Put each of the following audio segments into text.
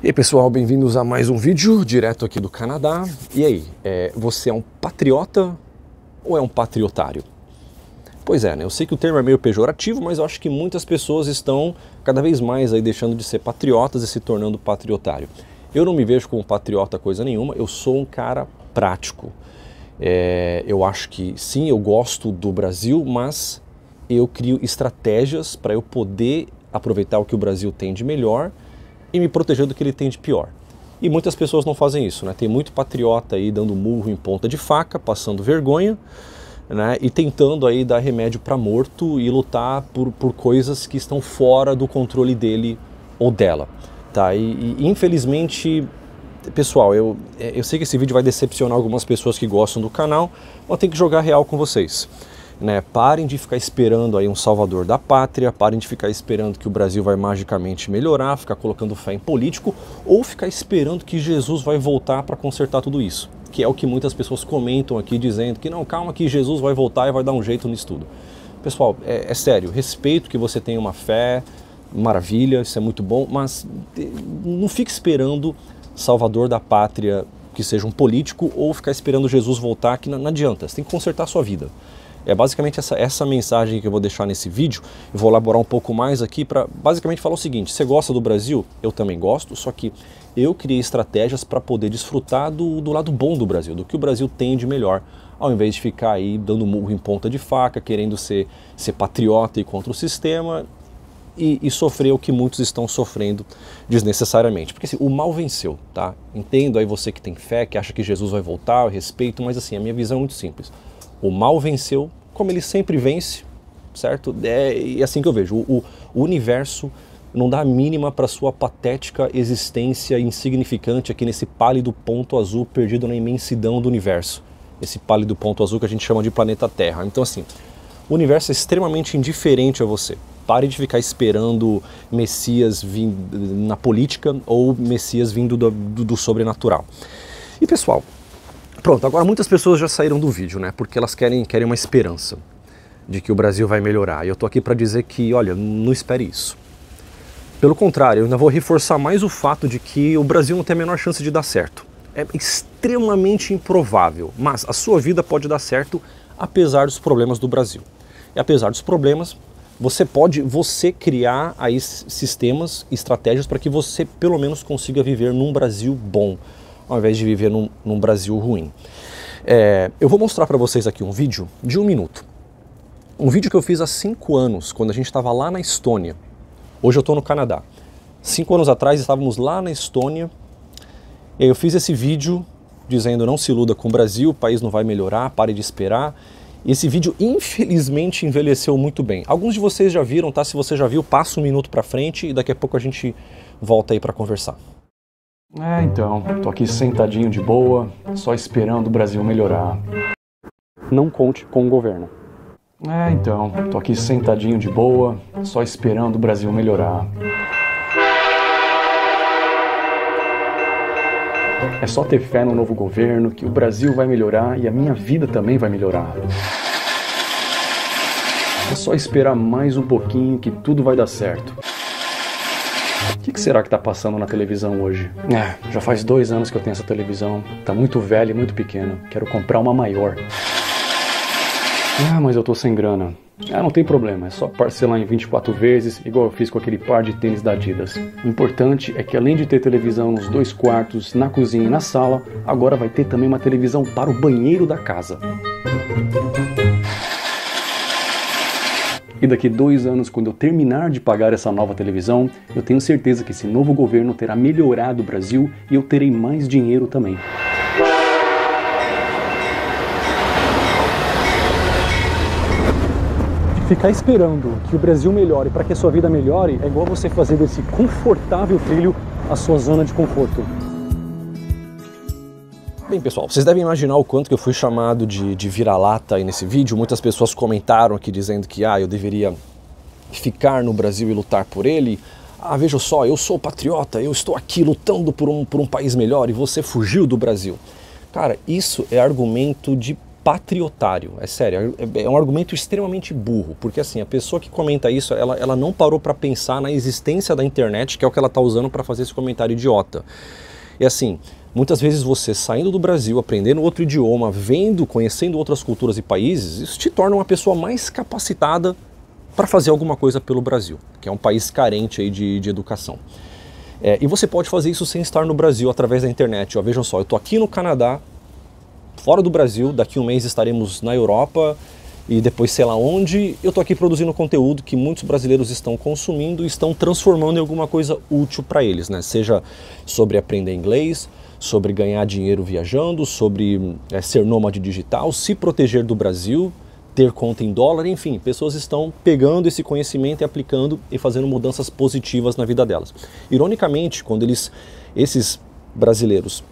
E aí pessoal, bem-vindos a mais um vídeo direto aqui do Canadá. E aí, é, você é um patriota ou é um patriotário? Pois é, né? Eu sei que o termo é meio pejorativo, mas eu acho que muitas pessoas estão cada vez mais aí deixando de ser patriotas e se tornando patriotário. Eu não me vejo como patriota coisa nenhuma, eu sou um cara prático. É, eu acho que sim, eu gosto do Brasil, mas eu crio estratégias para eu poder aproveitar o que o Brasil tem de melhor e me proteger do que ele tem de pior. E muitas pessoas não fazem isso, né? Tem muito patriota aí dando murro em ponta de faca, passando vergonha, né? E tentando aí dar remédio para morto e lutar por, por coisas que estão fora do controle dele ou dela, tá? E, e infelizmente, pessoal, eu, eu sei que esse vídeo vai decepcionar algumas pessoas que gostam do canal, mas tem que jogar real com vocês. Né? Parem de ficar esperando aí um salvador da pátria, parem de ficar esperando que o Brasil vai magicamente melhorar, ficar colocando fé em político ou ficar esperando que Jesus vai voltar para consertar tudo isso, que é o que muitas pessoas comentam aqui dizendo que não, calma que Jesus vai voltar e vai dar um jeito nisso tudo. Pessoal, é, é sério, respeito que você tenha uma fé, maravilha, isso é muito bom, mas não fique esperando salvador da pátria que seja um político ou ficar esperando Jesus voltar, que não, não adianta, você tem que consertar a sua vida. É basicamente essa, essa mensagem que eu vou deixar nesse vídeo. Eu vou elaborar um pouco mais aqui para basicamente falar o seguinte: você gosta do Brasil? Eu também gosto, só que eu criei estratégias para poder desfrutar do, do lado bom do Brasil, do que o Brasil tem de melhor, ao invés de ficar aí dando murro em ponta de faca, querendo ser, ser patriota e contra o sistema e, e, sofrer o que muitos estão sofrendo desnecessariamente. Porque assim, o mal venceu, tá? Entendo aí você que tem fé, que acha que Jesus vai voltar, eu respeito, mas assim, a minha visão é muito simples. O mal venceu, como ele sempre vence, certo? É, é assim que eu vejo. O, o universo não dá a mínima para sua patética existência insignificante aqui nesse pálido ponto azul perdido na imensidão do universo. Esse pálido ponto azul que a gente chama de planeta Terra. Então, assim, o universo é extremamente indiferente a você. Pare de ficar esperando Messias na política ou Messias vindo do, do, do sobrenatural. E pessoal, Pronto, agora muitas pessoas já saíram do vídeo, né? Porque elas querem, querem uma esperança de que o Brasil vai melhorar. E eu tô aqui para dizer que, olha, não espere isso. Pelo contrário, eu ainda vou reforçar mais o fato de que o Brasil não tem a menor chance de dar certo. É extremamente improvável, mas a sua vida pode dar certo apesar dos problemas do Brasil. E apesar dos problemas, você pode você criar aí sistemas, estratégias para que você pelo menos consiga viver num Brasil bom, ao invés de viver num, num Brasil ruim. É, eu vou mostrar para vocês aqui um vídeo de um minuto. Um vídeo que eu fiz há cinco anos, quando a gente estava lá na Estônia. Hoje eu estou no Canadá. Cinco anos atrás estávamos lá na Estônia. E eu fiz esse vídeo dizendo não se iluda com o Brasil, o país não vai melhorar, pare de esperar. E esse vídeo infelizmente envelheceu muito bem. Alguns de vocês já viram, tá? Se você já viu, passa um minuto para frente e daqui a pouco a gente volta aí para conversar. É, então, tô aqui sentadinho de boa, só esperando o Brasil melhorar. Não conte com o governo. É, então, tô aqui sentadinho de boa, só esperando o Brasil melhorar. É só ter fé no novo governo que o Brasil vai melhorar e a minha vida também vai melhorar. É só esperar mais um pouquinho que tudo vai dar certo. Que, que, será que está passando na televisão hoje? É, já faz dois anos que eu tenho essa televisão. Tá muito velha e muito pequena. Quero comprar uma maior. Ah, mas eu tô sem grana. Ah, não tem problema, é só parcelar em 24 vezes, igual eu fiz com aquele par de tênis da Adidas. O importante é que além de ter televisão nos dois quartos, na cozinha e na sala, agora vai ter também uma televisão para o banheiro da casa. E daqui dois anos, quando eu terminar de pagar essa nova televisão, eu tenho certeza que esse novo governo terá melhorado o Brasil e eu terei mais dinheiro também. Ficar esperando que o Brasil melhore para que a sua vida melhore é igual você fazer desse confortável trilho a sua zona de conforto. Bem, pessoal, vocês devem imaginar o quanto que eu fui chamado de, de vira-lata aí nesse vídeo. Muitas pessoas comentaram aqui dizendo que ah, eu deveria ficar no Brasil e lutar por ele. Ah, veja só, eu sou patriota, eu estou aqui lutando por um, por um país melhor e você fugiu do Brasil. Cara, isso é argumento de patriotário. É sério, é, é um argumento extremamente burro, porque assim, a pessoa que comenta isso, ela, ela não parou para pensar na existência da internet, que é o que ela está usando para fazer esse comentário idiota. E assim, muitas vezes você saindo do Brasil, aprendendo outro idioma, vendo, conhecendo outras culturas e países, isso te torna uma pessoa mais capacitada para fazer alguma coisa pelo Brasil, que é um país carente aí de, de educação. É, e você pode fazer isso sem estar no Brasil através da internet. Ó, vejam só, eu estou aqui no Canadá, fora do Brasil, daqui um mês estaremos na Europa e depois sei lá onde. Eu estou aqui produzindo conteúdo que muitos brasileiros estão consumindo e estão transformando em alguma coisa útil para eles, né? Seja sobre aprender inglês, sobre ganhar dinheiro viajando, sobre é, ser nômade digital, se proteger do Brasil, ter conta em dólar, enfim, pessoas estão pegando esse conhecimento e aplicando e fazendo mudanças positivas na vida delas. Ironicamente, quando eles, esses brasileiros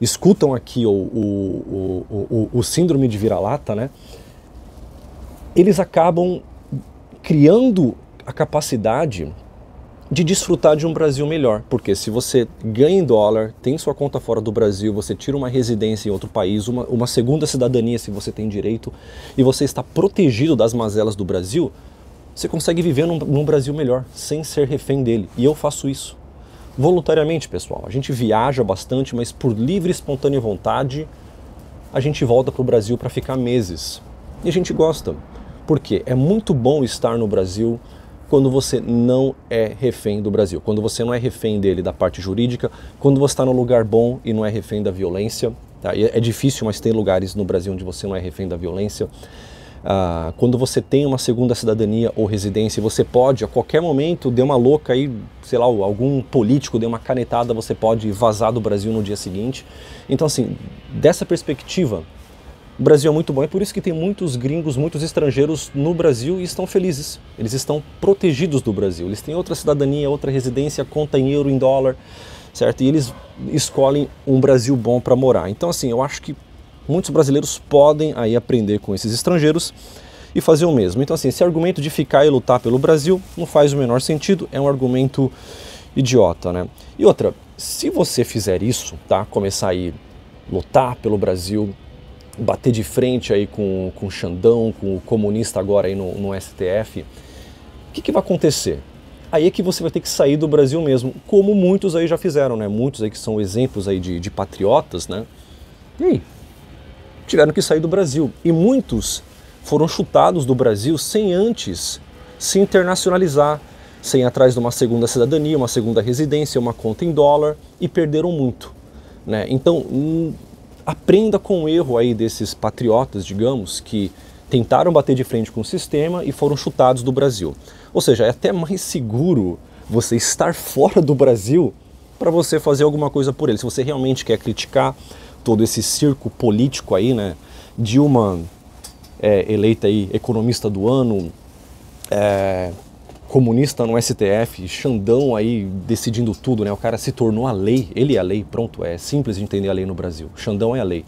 escutam aqui o, o, o, o, síndrome de vira-lata, né? Eles acabam criando a capacidade de desfrutar de um Brasil melhor. Porque se você ganha em dólar, tem sua conta fora do Brasil, você tira uma residência em outro país, uma, uma segunda cidadania se você tem direito, e você está protegido das mazelas do Brasil, você consegue viver num, num Brasil melhor, sem ser refém dele. E eu faço isso. Voluntariamente, pessoal. A gente viaja bastante, mas por livre e espontânea vontade, a gente volta para o Brasil para ficar meses. E a gente gosta. Porque é muito bom estar no Brasil, quando você não é refém do Brasil, quando você não é refém dele da parte jurídica, quando você está no lugar bom e não é refém da violência. Tá? é difícil, mas tem lugares no Brasil onde você não é refém da violência. Ah, quando você tem uma segunda cidadania ou residência, você pode, a qualquer momento, dê uma louca aí, sei lá, algum político deu uma canetada, você pode vazar do Brasil no dia seguinte. Então, assim, dessa perspectiva, o Brasil é muito bom, é por isso que tem muitos gringos, muitos estrangeiros no Brasil e estão felizes. Eles estão protegidos do Brasil. Eles têm outra cidadania, outra residência, conta em euro, em dólar, certo? E eles escolhem um Brasil bom para morar. Então, assim, eu acho que muitos brasileiros podem aí aprender com esses estrangeiros e fazer o mesmo. Então, assim, esse argumento de ficar e lutar pelo Brasil não faz o menor sentido, é um argumento idiota, né? E outra, se você fizer isso, tá? Começar aí lutar pelo Brasil, bater de frente aí com, com o Xandão, com o comunista agora aí no, no STF, o que, que vai acontecer? Aí é que você vai ter que sair do Brasil mesmo, como muitos aí já fizeram, né? Muitos aí que são exemplos aí de, de patriotas, né? E aí? Tiveram que sair do Brasil. E muitos foram chutados do Brasil sem antes se internacionalizar, sem ir atrás de uma segunda cidadania, uma segunda residência, uma conta em dólar e perderam muito. Né? Então, aprenda com o erro aí desses patriotas, digamos, que tentaram bater de frente com o sistema e foram chutados do Brasil. Ou seja, é até mais seguro você estar fora do Brasil para você fazer alguma coisa por ele. Se você realmente quer criticar todo esse circo político aí, né? Dilma é, eleita aí economista do ano, é, comunista no STF, Xandão aí decidindo tudo, né? O cara se tornou a lei, ele é a lei, pronto, é simples de entender a lei no Brasil. Xandão é a lei.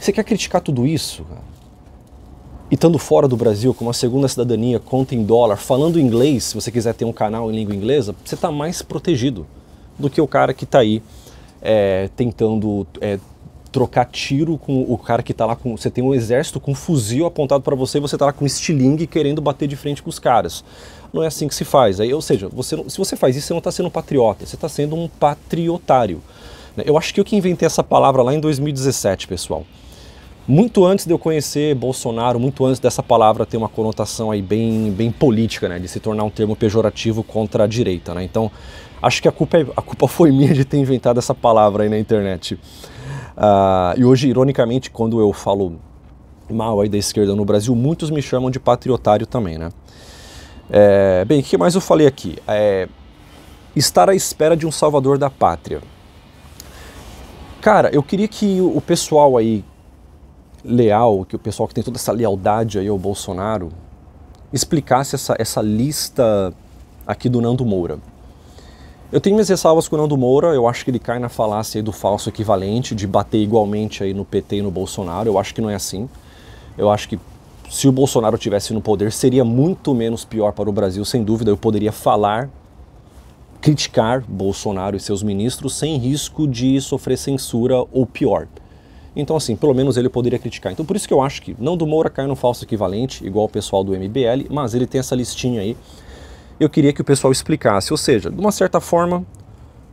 Você quer criticar tudo isso, cara? E estando fora do Brasil, com uma segunda cidadania, conta em dólar, falando inglês, se você quiser ter um canal em língua inglesa, você está mais protegido do que o cara que está aí é, tentando é, trocar tiro com o cara que está lá com. Você tem um exército com um fuzil apontado para você e você está lá com estilingue querendo bater de frente com os caras não é assim que se faz. Aí, ou seja, você, se você faz isso, você não está sendo um patriota, você está sendo um patriotário. Né? Eu acho que eu que inventei essa palavra lá em 2017, pessoal. Muito antes de eu conhecer Bolsonaro, muito antes dessa palavra ter uma conotação aí bem, bem política, né? de se tornar um termo pejorativo contra a direita. Né? Então, acho que a culpa, é, a culpa foi minha de ter inventado essa palavra aí na internet. Uh, e hoje, ironicamente, quando eu falo mal aí da esquerda no Brasil, muitos me chamam de patriotário também, né? É, bem, o que mais eu falei aqui? É, estar à espera de um salvador da pátria. Cara, eu queria que o pessoal aí leal, que o pessoal que tem toda essa lealdade aí ao Bolsonaro, explicasse essa, essa lista aqui do Nando Moura. Eu tenho minhas ressalvas com o Nando Moura, eu acho que ele cai na falácia do falso equivalente, de bater igualmente aí no PT e no Bolsonaro, eu acho que não é assim. Eu acho que se o Bolsonaro tivesse no poder, seria muito menos pior para o Brasil, sem dúvida. Eu poderia falar, criticar Bolsonaro e seus ministros sem risco de sofrer censura ou pior. Então, assim, pelo menos ele poderia criticar. Então, por isso que eu acho que não do Moura cai no falso equivalente, igual o pessoal do MBL, mas ele tem essa listinha aí. Eu queria que o pessoal explicasse. Ou seja, de uma certa forma,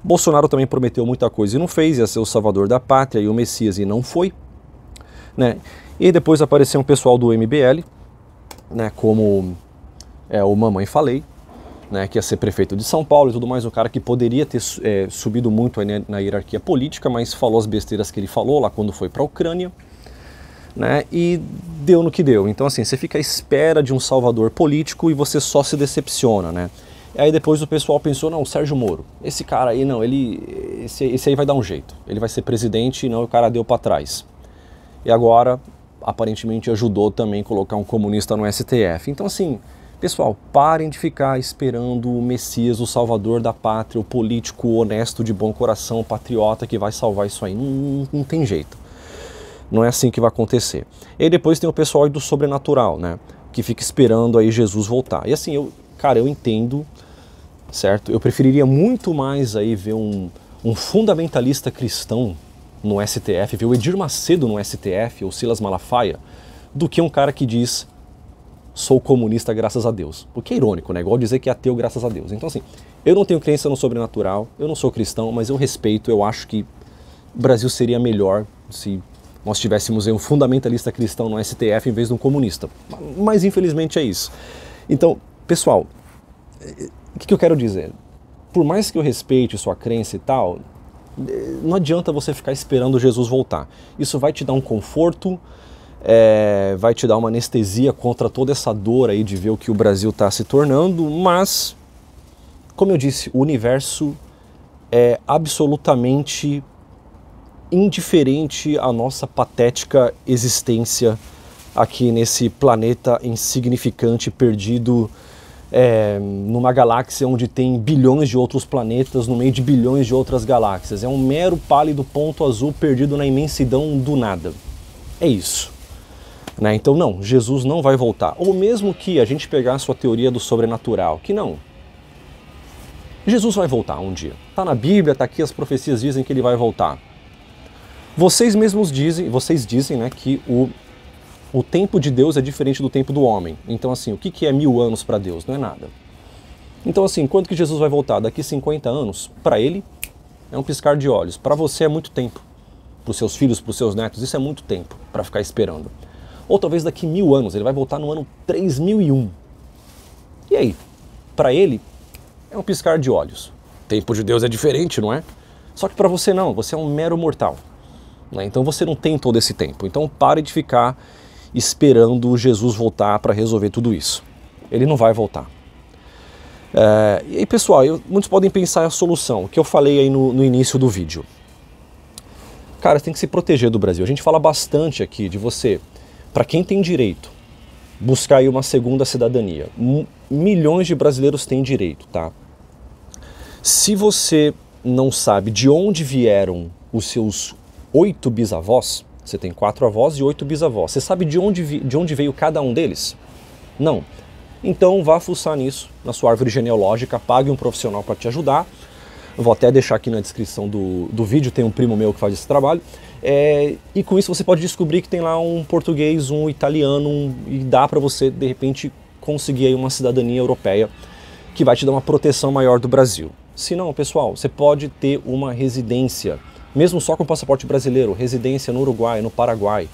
Bolsonaro também prometeu muita coisa e não fez, ia ser o salvador da pátria e o Messias e não foi. Né? E depois apareceu um pessoal do MBL, né, como é, o Mamãe Falei, né, que ia ser prefeito de São Paulo e tudo mais, um cara que poderia ter é, subido muito na hierarquia política, mas falou as besteiras que ele falou lá quando foi para a Ucrânia, né, e deu no que deu. Então assim, você fica à espera de um salvador político e você só se decepciona, né. E aí depois o pessoal pensou, não, o Sérgio Moro, esse cara aí não, ele, esse, esse aí vai dar um jeito, ele vai ser presidente e não, o cara deu para trás. E agora, aparentemente ajudou também a colocar um comunista no STF. Então assim, Pessoal, parem de ficar esperando o Messias, o salvador da pátria, o político honesto, de bom coração, patriota que vai salvar isso aí. Não, não, não tem jeito. Não é assim que vai acontecer. E depois tem o pessoal do sobrenatural, né? Que fica esperando aí Jesus voltar. E assim, eu, cara, eu entendo, certo? Eu preferiria muito mais aí ver um, um fundamentalista cristão no STF, ver o Edir Macedo no STF, ou Silas Malafaia, do que um cara que diz sou comunista graças a Deus. Porque é irônico, né? Igual dizer que é ateu graças a Deus. Então, assim, eu não tenho crença no sobrenatural, eu não sou cristão, mas eu respeito, eu acho que o Brasil seria melhor se nós tivéssemos um fundamentalista cristão no STF em vez de um comunista. Mas infelizmente é isso. Então, pessoal, o que eu quero dizer? Por mais que eu respeite sua crença e tal, não adianta você ficar esperando Jesus voltar. Isso vai te dar um conforto, é, vai te dar uma anestesia contra toda essa dor aí de ver o que o Brasil está se tornando, mas, como eu disse, o universo é absolutamente indiferente à nossa patética existência aqui nesse planeta insignificante, perdido é, numa galáxia onde tem bilhões de outros planetas no meio de bilhões de outras galáxias. É um mero pálido ponto azul perdido na imensidão do nada. É isso. Né? Então, não, Jesus não vai voltar. Ou mesmo que a gente pegar a teoria do sobrenatural, que não. Jesus vai voltar um dia. Está na Bíblia, está aqui, as profecias dizem que ele vai voltar. Vocês mesmos dizem, vocês dizem né, que o, o tempo de Deus é diferente do tempo do homem. Então, assim, o que, é mil anos para Deus? Não é nada. Então, assim, quando que Jesus vai voltar? Daqui 50 anos? Para ele, é um piscar de olhos. Para você é muito tempo. Para os seus filhos, para os seus netos, isso é muito tempo para ficar esperando. Ou talvez daqui mil anos, ele vai voltar no ano 3001. E aí? Para ele, é um piscar de olhos. O tempo de Deus é diferente, não é? Só que para você não, você é um mero mortal. Né? Então você não tem todo esse tempo. Então pare de ficar esperando Jesus voltar para resolver tudo isso. Ele não vai voltar. É, e aí, pessoal, eu, muitos podem pensar a solução, que eu falei aí no, no início do vídeo. Cara, tem que se proteger do Brasil. A gente fala bastante aqui de você para quem tem direito, buscar aí uma segunda cidadania. M milhões de brasileiros têm direito, tá? Se você não sabe de onde vieram os seus oito bisavós, você tem quatro avós e oito bisavós. Você sabe de onde, de onde veio cada um deles? Não. Então vá fuçar nisso na sua árvore genealógica, pague um profissional para te ajudar. Vou até deixar aqui na descrição do, do vídeo, tem um primo meu que faz esse trabalho. É, e com isso você pode descobrir que tem lá um português, um italiano, um, e dá para você de repente conseguir aí uma cidadania europeia que vai te dar uma proteção maior do Brasil. Se não, pessoal, você pode ter uma residência, mesmo só com passaporte brasileiro, residência no Uruguai, no Paraguai.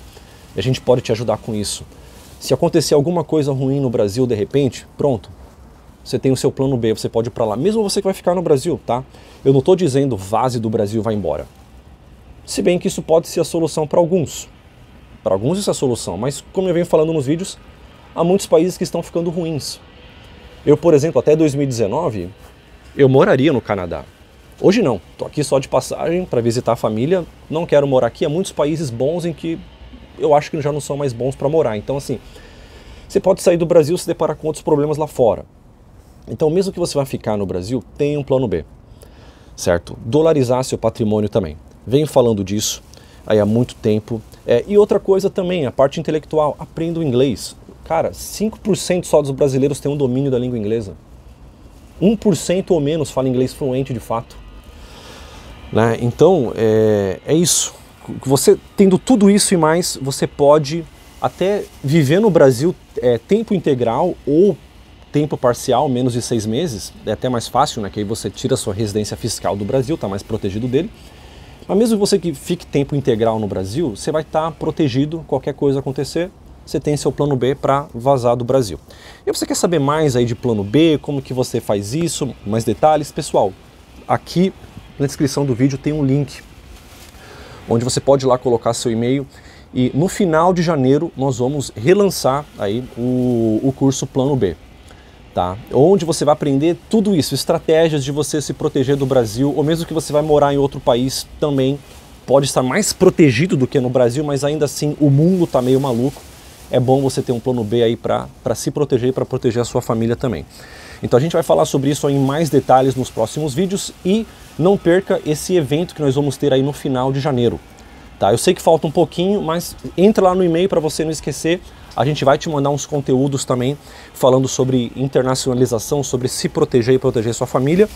A gente pode te ajudar com isso. Se acontecer alguma coisa ruim no Brasil de repente, pronto. Você tem o seu plano B, você pode ir para lá. Mesmo você que vai ficar no Brasil, tá? Eu não estou dizendo vaze do Brasil vai embora. Se bem que isso pode ser a solução para alguns. Para alguns isso é a solução, mas como eu venho falando nos vídeos, há muitos países que estão ficando ruins. Eu, por exemplo, até 2019, eu moraria no Canadá. Hoje não, estou aqui só de passagem para visitar a família, não quero morar aqui. Há muitos países bons em que eu acho que já não são mais bons para morar. Então, assim, você pode sair do Brasil e se deparar com outros problemas lá fora. Então, mesmo que você vá ficar no Brasil, tenha um plano B, certo? Dolarizar seu patrimônio também venho falando disso aí há muito tempo. É, e outra coisa também, a parte intelectual, aprenda o inglês. Cara, 5% só dos brasileiros têm um domínio da língua inglesa. 1% ou menos fala inglês fluente de fato. Né? Então, é, é isso. você tendo tudo isso e mais, você pode até viver no Brasil é, tempo integral ou tempo parcial, menos de seis meses, é até mais fácil, né? Que aí você tira sua residência fiscal do Brasil, está mais protegido dele. Mas mesmo você que fique tempo integral no Brasil, você vai estar tá protegido, qualquer coisa acontecer, você tem seu plano B para vazar do Brasil. E você quer saber mais aí de plano B, como que você faz isso, mais detalhes? Pessoal, aqui na descrição do vídeo tem um link onde você pode ir lá colocar seu e-mail e no final de janeiro nós vamos relançar aí o, o curso Plano B. Tá? Onde você vai aprender tudo isso, estratégias de você se proteger do Brasil, ou mesmo que você vai morar em outro país também pode estar mais protegido do que no Brasil, mas ainda assim o mundo está meio maluco é bom você ter um plano B aí para se proteger e para proteger a sua família também. Então a gente vai falar sobre isso em mais detalhes nos próximos vídeos e não perca esse evento que nós vamos ter aí no final de janeiro. Tá? Eu sei que falta um pouquinho, mas entra lá no e-mail para você não esquecer. A gente vai te mandar uns conteúdos também falando sobre internacionalização, sobre se proteger e proteger sua família.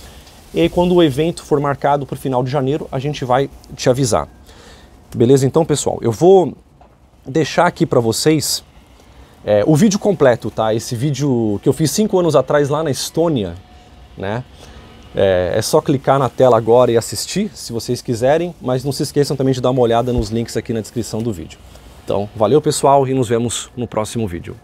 E aí, quando o evento for marcado para o final de janeiro, a gente vai te avisar. Beleza? Então, pessoal, eu vou deixar aqui para vocês é, o vídeo completo, tá? Esse vídeo que eu fiz cinco anos atrás lá na Estônia, né? É, é, só clicar na tela agora e assistir, se vocês quiserem, mas não se esqueçam também de dar uma olhada nos links aqui na descrição do vídeo. Então, valeu pessoal e nos vemos no próximo vídeo.